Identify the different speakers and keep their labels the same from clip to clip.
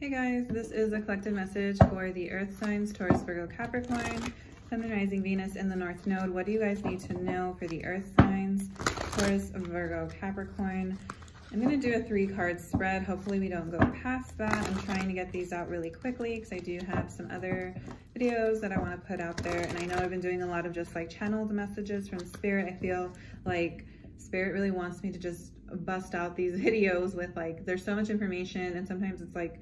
Speaker 1: Hey guys, this is a collective message for the Earth signs, Taurus, Virgo, Capricorn, Sun Rising Venus in the North Node. What do you guys need to know for the Earth signs, Taurus, Virgo, Capricorn? I'm going to do a three card spread. Hopefully we don't go past that. I'm trying to get these out really quickly because I do have some other videos that I want to put out there. And I know I've been doing a lot of just like channeled messages from Spirit. I feel like Spirit really wants me to just bust out these videos with like, there's so much information and sometimes it's like,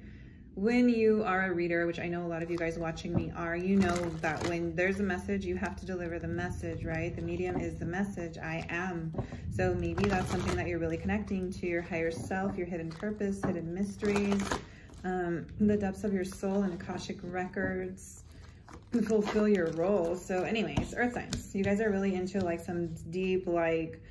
Speaker 1: when you are a reader, which I know a lot of you guys watching me are, you know that when there's a message, you have to deliver the message, right? The medium is the message, I am. So maybe that's something that you're really connecting to your higher self, your hidden purpose, hidden mysteries, um, the depths of your soul and Akashic records, fulfill your role. So anyways, earth signs, you guys are really into like some deep, like,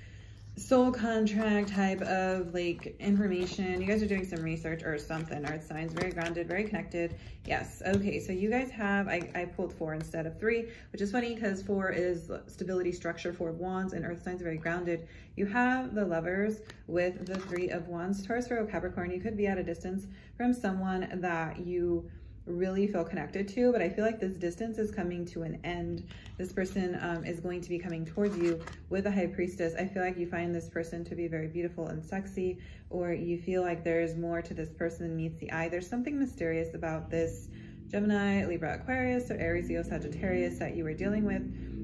Speaker 1: soul contract type of like information. You guys are doing some research or something. Earth signs, very grounded, very connected. Yes. Okay. So you guys have, I, I pulled four instead of three, which is funny because four is stability, structure, four of wands, and earth signs very grounded. You have the lovers with the three of wands. Taurus, Virgo, Capricorn. You could be at a distance from someone that you really feel connected to, but I feel like this distance is coming to an end. This person um, is going to be coming towards you with a high priestess. I feel like you find this person to be very beautiful and sexy, or you feel like there's more to this person than meets the eye. There's something mysterious about this Gemini, Libra, Aquarius, or Aries, Leo, Sagittarius that you were dealing with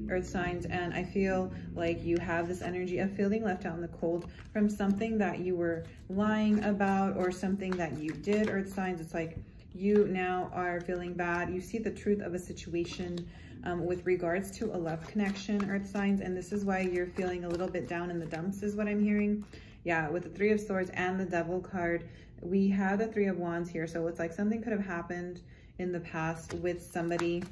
Speaker 1: earth signs and I feel like you have this energy of feeling left out in the cold from something that you were lying about or something that you did earth signs it's like you now are feeling bad. You see the truth of a situation um, with regards to a love connection, earth signs, and this is why you're feeling a little bit down in the dumps is what I'm hearing. Yeah, with the three of swords and the devil card, we have the three of wands here. So it's like something could have happened in the past with somebody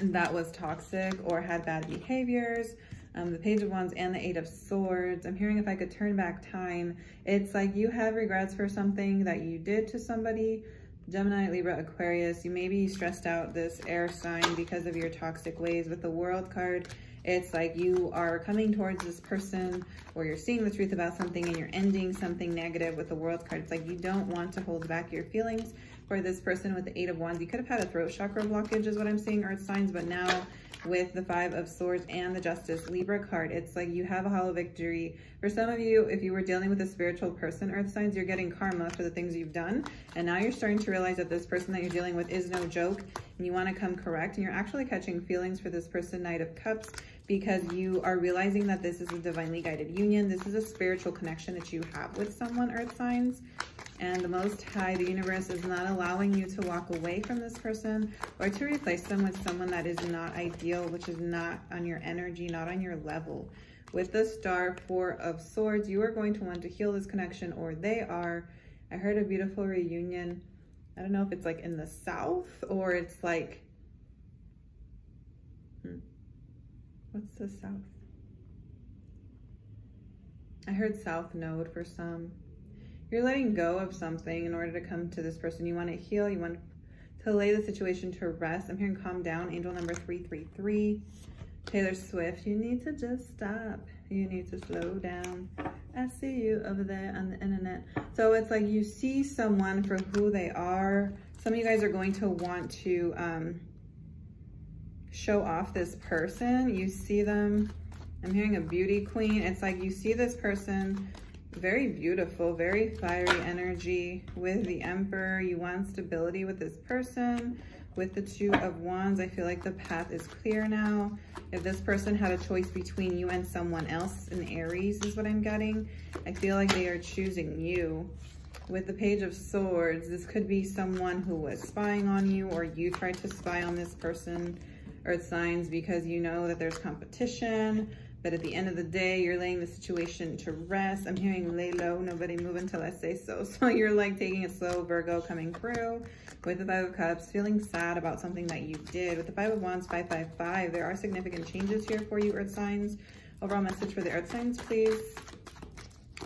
Speaker 1: that was toxic or had bad behaviors. Um, the Page of Wands and the Eight of Swords. I'm hearing if I could turn back time. It's like you have regrets for something that you did to somebody Gemini, Libra, Aquarius, you may be stressed out this air sign because of your toxic ways. With the world card, it's like you are coming towards this person or you're seeing the truth about something and you're ending something negative with the world card. It's like you don't want to hold back your feelings for this person with the eight of wands. You could have had a throat chakra blockage is what I'm seeing, earth signs, but now with the Five of Swords and the Justice Libra card. It's like you have a hollow victory. For some of you, if you were dealing with a spiritual person, Earth signs, you're getting karma for the things you've done. And now you're starting to realize that this person that you're dealing with is no joke and you want to come correct. And you're actually catching feelings for this person, Knight of Cups, because you are realizing that this is a divinely guided union. This is a spiritual connection that you have with someone, Earth signs and the Most High, the universe, is not allowing you to walk away from this person or to replace them with someone that is not ideal, which is not on your energy, not on your level. With the Star Four of Swords, you are going to want to heal this connection, or they are. I heard a beautiful reunion. I don't know if it's like in the south or it's like, hmm, what's the south? I heard south node for some. You're letting go of something in order to come to this person. You want to heal. You want to lay the situation to rest. I'm hearing calm down. Angel number 333. Taylor Swift, you need to just stop. You need to slow down. I see you over there on the internet. So it's like you see someone for who they are. Some of you guys are going to want to um, show off this person. You see them. I'm hearing a beauty queen. It's like you see this person very beautiful, very fiery energy with the Emperor. You want stability with this person. With the Two of Wands, I feel like the path is clear now. If this person had a choice between you and someone else in Aries is what I'm getting, I feel like they are choosing you. With the Page of Swords, this could be someone who was spying on you or you tried to spy on this person, Earth signs, because you know that there's competition but at the end of the day, you're laying the situation to rest. I'm hearing lay low, nobody move until I say so. So you're like taking it slow, Virgo coming through with the Five of Cups, feeling sad about something that you did. With the Five of Wands, 555, there are significant changes here for you, Earth signs. Overall message for the Earth signs, please.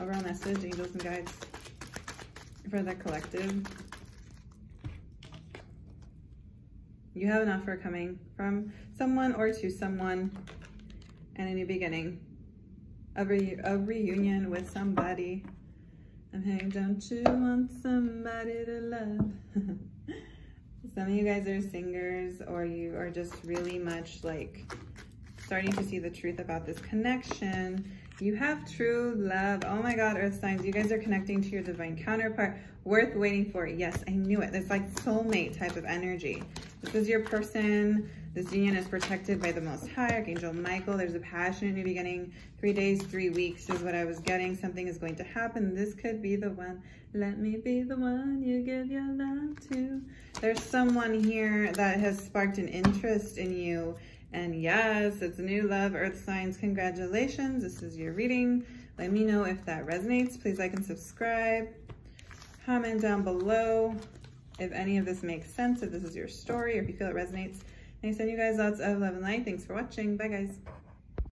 Speaker 1: Overall message, angels and guides for the collective. You have an offer coming from someone or to someone and a new beginning. A, re a reunion with somebody. I'm hey, don't you want somebody to love? Some of you guys are singers or you are just really much like starting to see the truth about this connection. You have true love. Oh my God, earth signs, you guys are connecting to your divine counterpart. Worth waiting for. Yes, I knew it. It's like soulmate type of energy. This is your person. This union is protected by the Most High, Archangel Michael. There's a passionate new beginning. Three days, three weeks is what I was getting. Something is going to happen. This could be the one. Let me be the one you give your love to. There's someone here that has sparked an interest in you. And yes, it's new love, earth signs. Congratulations. This is your reading. Let me know if that resonates. Please like and subscribe. Comment down below if any of this makes sense, if this is your story, or if you feel it resonates. I send you guys lots of love and light. Thanks for watching. Bye, guys.